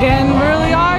again really awesome.